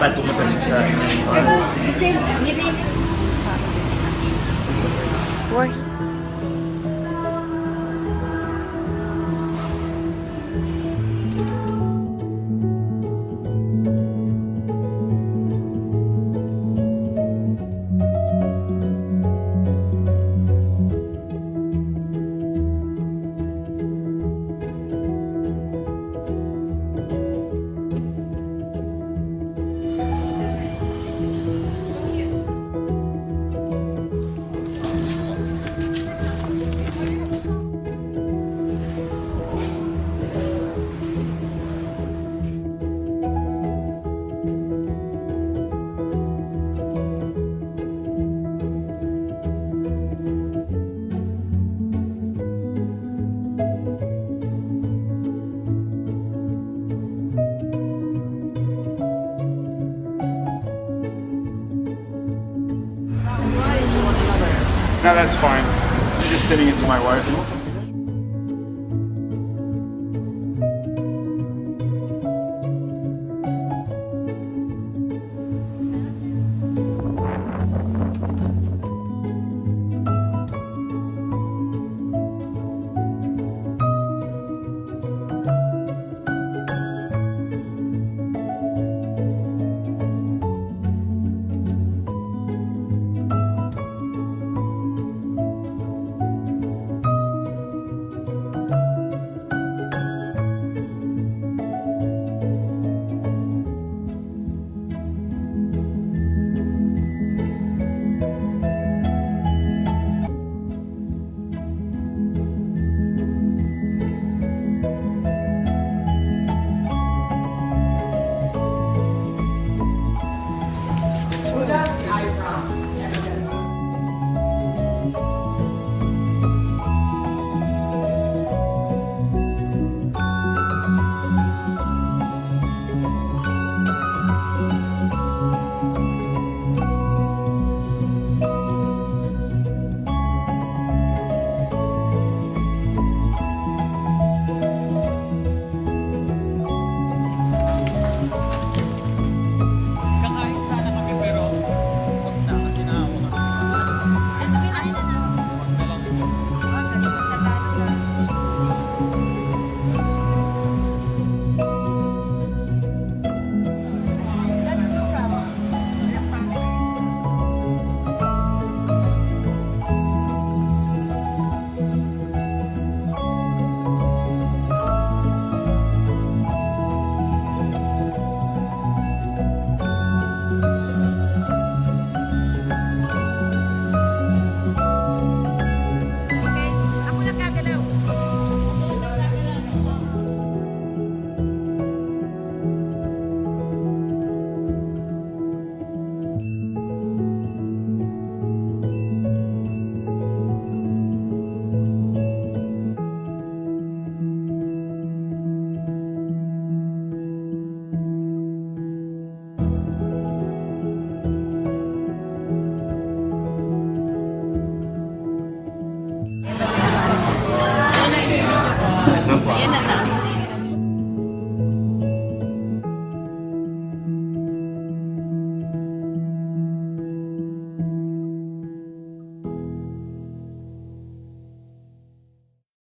dapat pumunta sa... Same, maybe. Where? No, that's fine. I'm just sending it to my wife.